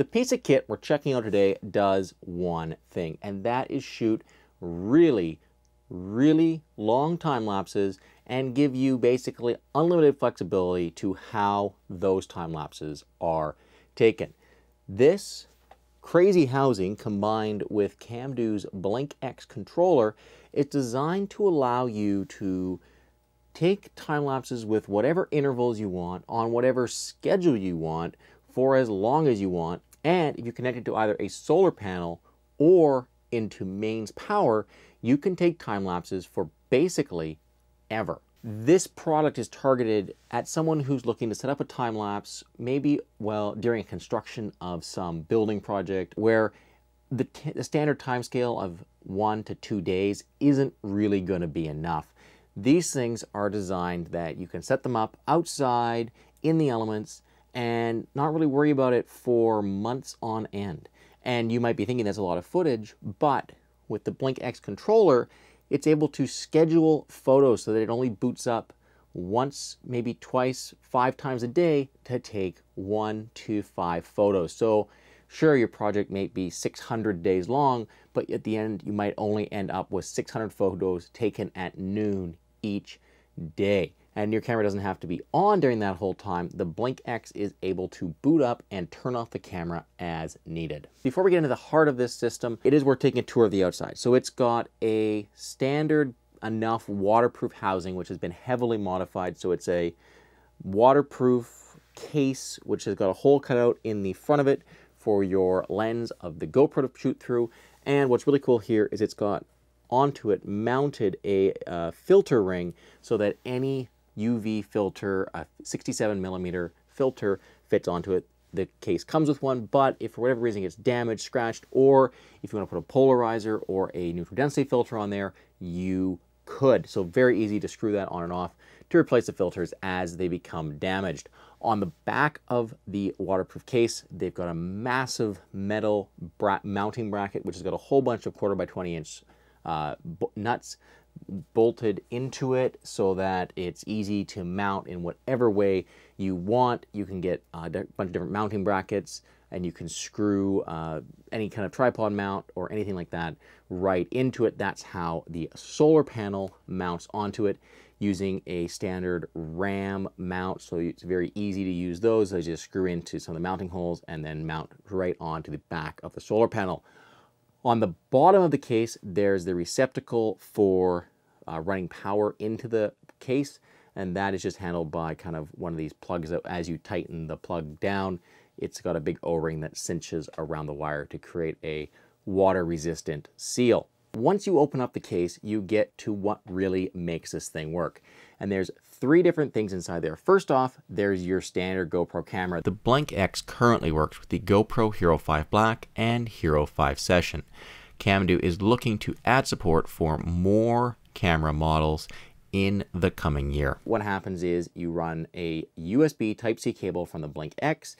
The piece of kit we're checking out today does one thing, and that is shoot really, really long time lapses and give you basically unlimited flexibility to how those time lapses are taken. This crazy housing combined with Camdo's BlinkX controller is designed to allow you to take time lapses with whatever intervals you want on whatever schedule you want for as long as you want and if you connect it to either a solar panel or into mains power, you can take time lapses for basically ever. This product is targeted at someone who's looking to set up a time lapse, maybe well during construction of some building project where the, the standard time scale of one to two days isn't really going to be enough. These things are designed that you can set them up outside in the elements and not really worry about it for months on end. And you might be thinking that's a lot of footage, but with the Blink X controller, it's able to schedule photos so that it only boots up once, maybe twice, five times a day to take one to five photos. So sure, your project may be 600 days long, but at the end, you might only end up with 600 photos taken at noon each day and your camera doesn't have to be on during that whole time, the Blink X is able to boot up and turn off the camera as needed. Before we get into the heart of this system, it is worth taking a tour of the outside. So it's got a standard enough waterproof housing, which has been heavily modified. So it's a waterproof case, which has got a hole cut out in the front of it for your lens of the GoPro to shoot through. And what's really cool here is it's got onto it mounted a uh, filter ring so that any UV filter, a 67 millimeter filter fits onto it. The case comes with one, but if for whatever reason it's damaged, scratched, or if you want to put a polarizer or a neutral density filter on there, you could. So very easy to screw that on and off to replace the filters as they become damaged. On the back of the waterproof case, they've got a massive metal bra mounting bracket, which has got a whole bunch of quarter by 20 inch uh, nuts bolted into it so that it's easy to mount in whatever way you want. You can get a bunch of different mounting brackets and you can screw uh, any kind of tripod mount or anything like that right into it. That's how the solar panel mounts onto it using a standard ram mount. So it's very easy to use those. I just screw into some of the mounting holes and then mount right onto the back of the solar panel. On the bottom of the case, there's the receptacle for uh, running power into the case, and that is just handled by kind of one of these plugs that as you tighten the plug down, it's got a big O-ring that cinches around the wire to create a water-resistant seal. Once you open up the case, you get to what really makes this thing work. And there's three different things inside there. First off, there's your standard GoPro camera. The Blink X currently works with the GoPro Hero 5 Black and Hero 5 Session. Camdo is looking to add support for more camera models in the coming year. What happens is you run a USB Type-C cable from the BlinkX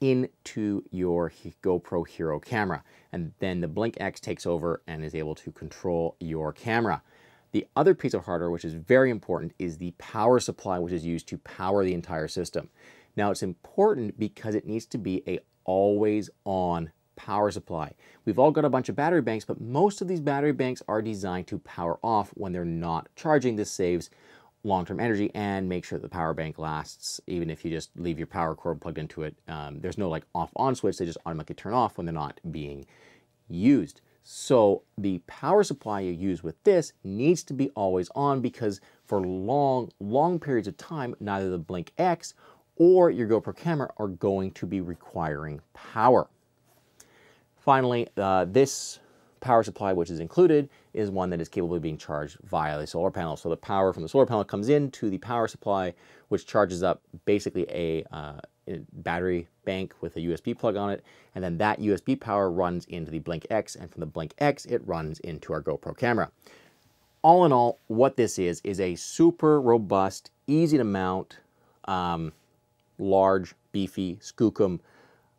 into your GoPro Hero camera. And then the Blink X takes over and is able to control your camera. The other piece of hardware, which is very important, is the power supply, which is used to power the entire system. Now, it's important because it needs to be a always on power supply. We've all got a bunch of battery banks, but most of these battery banks are designed to power off when they're not charging. This saves long-term energy and make sure the power bank lasts even if you just leave your power cord plugged into it. Um, there's no like off-on switch, they just automatically turn off when they're not being used. So the power supply you use with this needs to be always on because for long, long periods of time, neither the Blink X or your GoPro camera are going to be requiring power. Finally, uh, this power supply, which is included, is one that is capable of being charged via the solar panel. So the power from the solar panel comes into the power supply, which charges up basically a, uh, battery bank with a USB plug on it, and then that USB power runs into the Blink X, and from the Blink X, it runs into our GoPro camera. All in all, what this is, is a super robust, easy to mount, um, large, beefy Skookum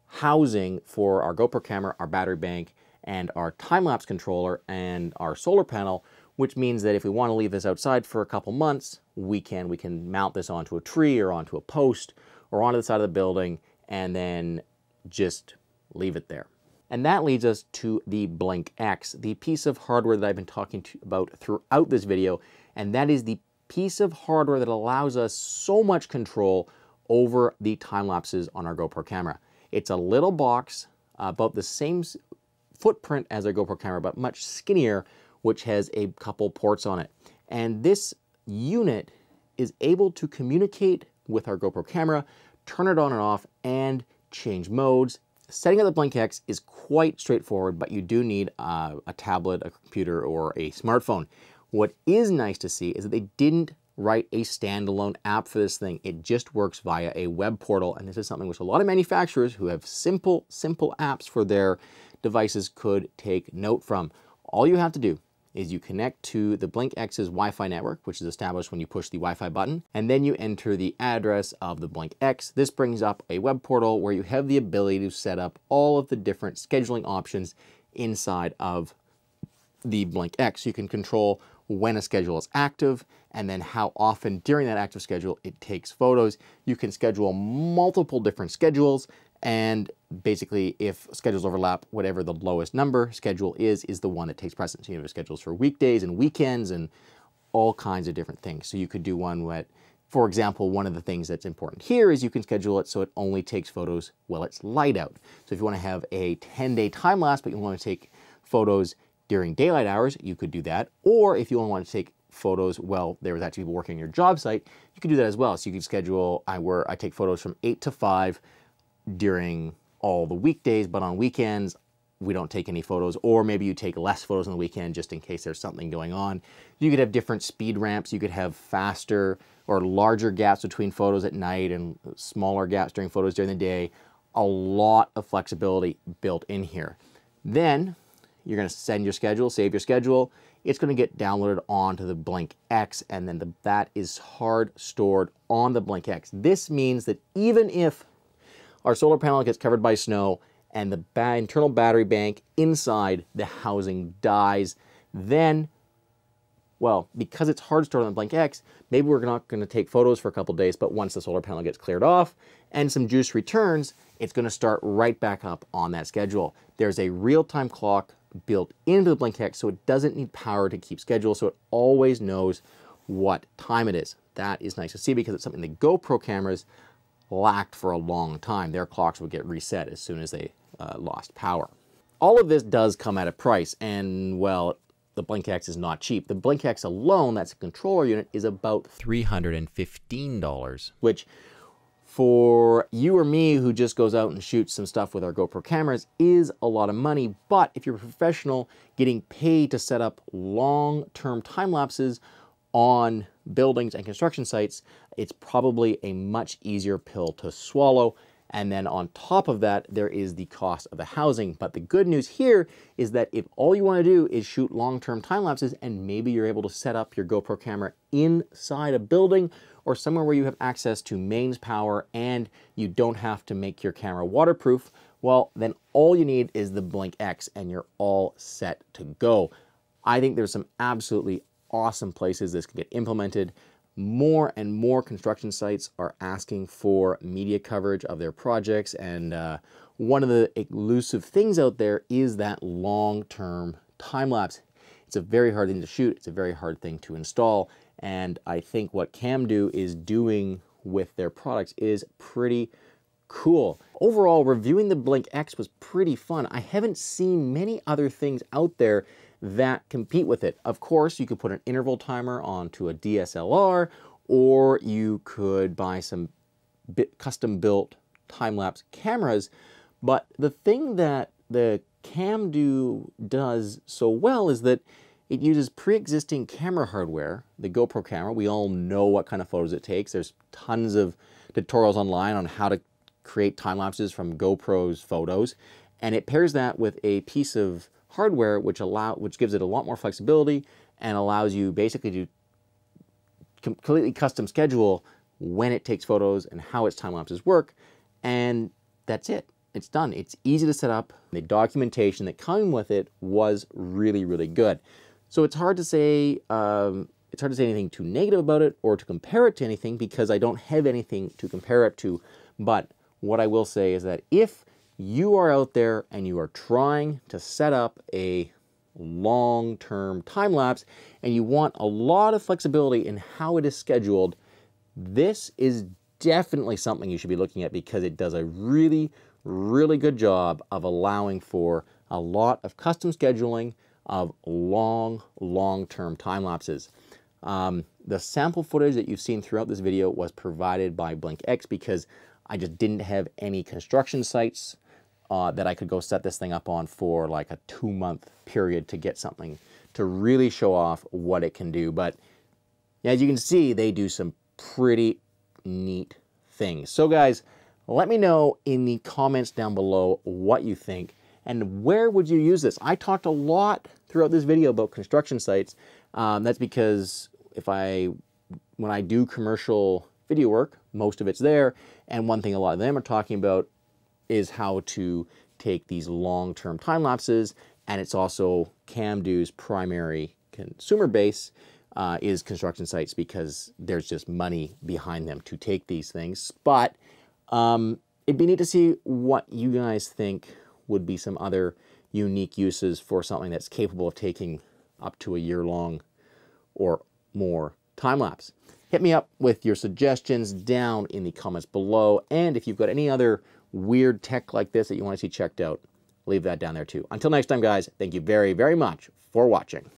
housing for our GoPro camera, our battery bank, and our time-lapse controller and our solar panel, which means that if we want to leave this outside for a couple months, we can. We can mount this onto a tree or onto a post or onto the side of the building and then just leave it there. And that leads us to the Blink X, the piece of hardware that I've been talking to about throughout this video, and that is the piece of hardware that allows us so much control over the time lapses on our GoPro camera. It's a little box, uh, about the same footprint as our GoPro camera, but much skinnier, which has a couple ports on it. And this unit is able to communicate with our GoPro camera, turn it on and off, and change modes. Setting up the Blink X is quite straightforward, but you do need a tablet, a computer, or a smartphone. What is nice to see is that they didn't write a standalone app for this thing. It just works via a web portal, and this is something which a lot of manufacturers who have simple, simple apps for their devices could take note from. All you have to do is you connect to the Blink X's Wi-Fi network, which is established when you push the Wi-Fi button, and then you enter the address of the Blink X. This brings up a web portal where you have the ability to set up all of the different scheduling options inside of the Blink X. You can control when a schedule is active and then how often during that active schedule it takes photos. You can schedule multiple different schedules and basically if schedules overlap, whatever the lowest number schedule is, is the one that takes precedence. You have schedules for weekdays and weekends and all kinds of different things. So you could do one what, for example, one of the things that's important here is you can schedule it so it only takes photos while it's light out. So if you want to have a 10-day time lapse, but you want to take photos during daylight hours, you could do that. Or if you only want to take photos while there was actually people working on your job site, you could do that as well. So you could schedule, I, where I take photos from 8 to 5 during all the weekdays, but on weekends, we don't take any photos, or maybe you take less photos on the weekend just in case there's something going on. You could have different speed ramps. You could have faster or larger gaps between photos at night and smaller gaps during photos during the day. A lot of flexibility built in here. Then you're going to send your schedule, save your schedule. It's going to get downloaded onto the Blink X, and then the, that is hard stored on the Blink X. This means that even if our solar panel gets covered by snow and the ba internal battery bank inside the housing dies, then, well, because it's hard stored on the Blink X, maybe we're not going to take photos for a couple days, but once the solar panel gets cleared off and some juice returns, it's going to start right back up on that schedule. There's a real-time clock built into the Blink X, so it doesn't need power to keep schedule, so it always knows what time it is. That is nice to see because it's something the GoPro cameras lacked for a long time. Their clocks would get reset as soon as they uh, lost power. All of this does come at a price, and well, the Blinkx is not cheap. The Blinkx alone, that's a controller unit, is about $315, which for you or me who just goes out and shoots some stuff with our GoPro cameras is a lot of money. But if you're a professional getting paid to set up long-term time lapses on buildings and construction sites, it's probably a much easier pill to swallow. And then on top of that, there is the cost of the housing. But the good news here is that if all you want to do is shoot long-term time lapses and maybe you're able to set up your GoPro camera inside a building or somewhere where you have access to mains power and you don't have to make your camera waterproof, well, then all you need is the Blink X and you're all set to go. I think there's some absolutely awesome places this can get implemented. More and more construction sites are asking for media coverage of their projects and uh, one of the elusive things out there is that long-term time lapse. It's a very hard thing to shoot. It's a very hard thing to install. And I think what Camdo is doing with their products is pretty cool. Overall, reviewing the Blink X was pretty fun. I haven't seen many other things out there that compete with it. Of course, you could put an interval timer onto a DSLR, or you could buy some custom built time-lapse cameras. But the thing that the Camdo does so well is that it uses pre-existing camera hardware, the GoPro camera. We all know what kind of photos it takes. There's tons of tutorials online on how to create time lapses from GoPro's photos. And it pairs that with a piece of hardware which allow which gives it a lot more flexibility and allows you basically to completely custom schedule when it takes photos and how its time lapses work. And that's it. It's done. It's easy to set up. The documentation that came with it was really, really good. So it's hard to say um, it's hard to say anything too negative about it or to compare it to anything because I don't have anything to compare it to. But what I will say is that if you are out there and you are trying to set up a long-term time lapse and you want a lot of flexibility in how it is scheduled, this is definitely something you should be looking at because it does a really, really good job of allowing for a lot of custom scheduling of long, long-term time lapses. Um, the sample footage that you've seen throughout this video was provided by BlinkX because I just didn't have any construction sites uh, that I could go set this thing up on for like a two month period to get something to really show off what it can do. But as you can see, they do some pretty neat things. So guys, let me know in the comments down below what you think and where would you use this? I talked a lot throughout this video about construction sites. Um, that's because if I, when I do commercial video work, most of it's there. And one thing a lot of them are talking about is how to take these long-term time lapses and it's also CamDo's primary consumer base uh, is construction sites because there's just money behind them to take these things. But um, it'd be neat to see what you guys think would be some other unique uses for something that's capable of taking up to a year long or more time lapse. Hit me up with your suggestions down in the comments below. And if you've got any other weird tech like this that you want to see checked out, leave that down there too. Until next time, guys, thank you very, very much for watching.